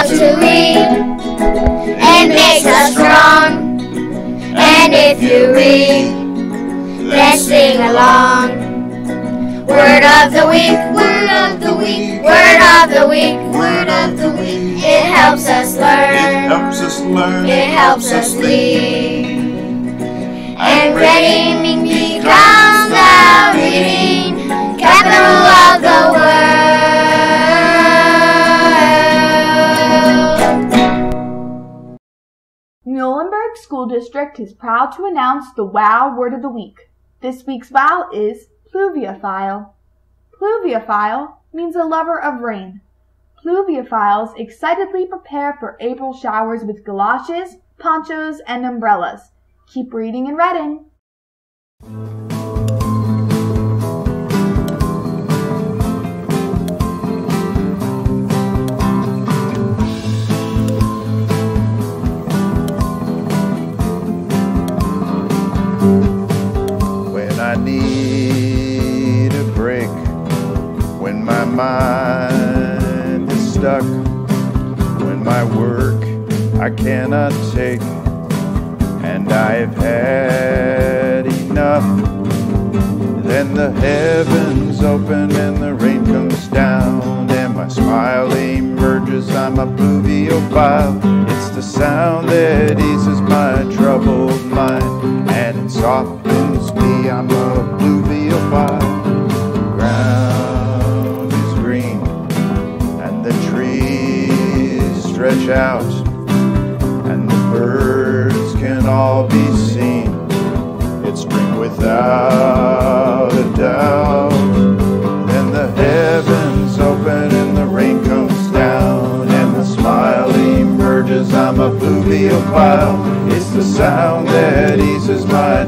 love to read. It makes us strong. And if you read, let's sing along. Word of the week, word of the week, word of the week, word of the week. It helps us learn. It helps us learn. It helps us lead. And reading School District is proud to announce the WOW Word of the Week. This week's WOW is pluviophile. Pluviophile means a lover of rain. Pluviophiles excitedly prepare for April showers with galoshes, ponchos, and umbrellas. Keep reading and reading. When I need a break, when my mind is stuck, when my work I cannot take, and I've had enough, then the heavens open and the rain comes down, and my smile emerges. I'm a pluviophile. It's the sound that eases my it softens me. I'm a pluviophile. Ground is green, and the trees stretch out, and the birds can all be seen. It's spring without a doubt. Then the heavens open and the rain comes down, and the smile emerges. I'm a pluviophile. It's the sound that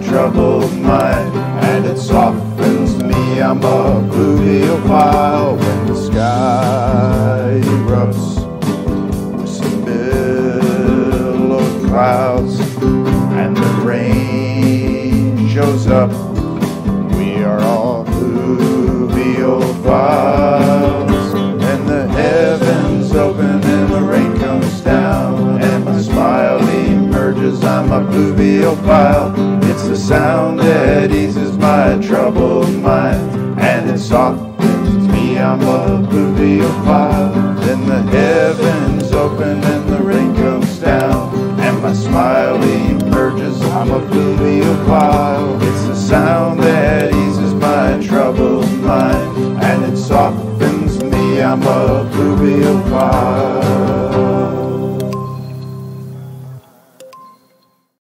troubled mind, and it softens me. I'm a pluviophile when the sky erupts with some billowed clouds, and the rain shows up. We are all pluviophile and the heavens open and the rain comes down, and my smile emerges. I'm a pluviophile. It's the sound that eases my troubled mind, and it softens me. I'm a pluviophile. in the heavens